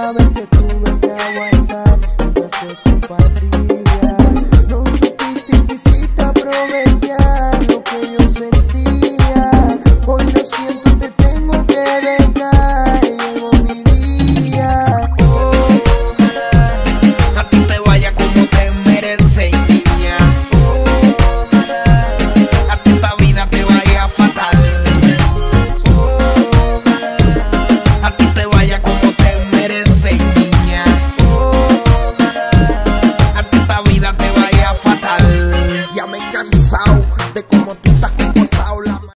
sabes que tuve que aguantar. make a